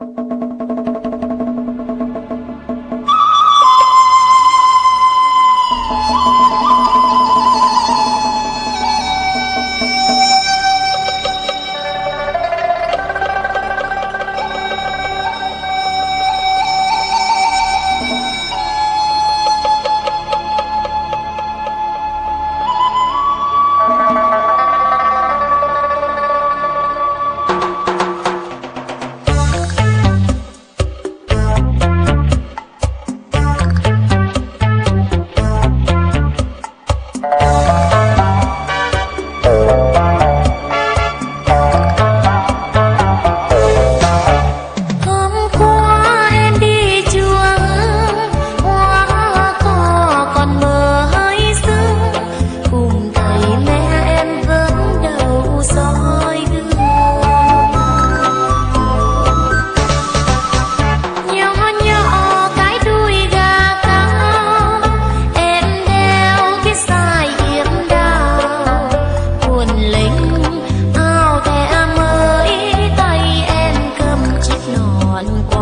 you algún